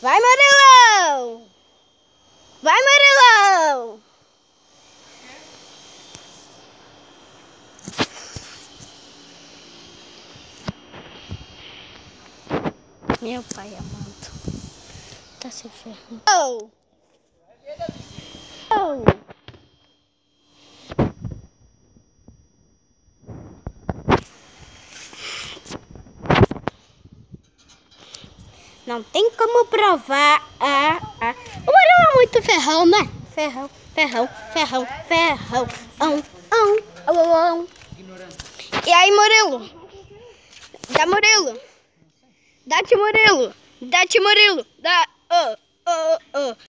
Vai, Marilão! Vai, Marilão! Meu pai amado. Tá se ferrando. Oh! Oh! Não tem como provar a. a... O Mario é muito ferrão, né? Ferrão, ferrão, ferrão, ferrão. Ão, ão, ão, ão. E aí, Murilo? Dá Murilo. Dá-te Murilo. Dá-te Murilo. Dá.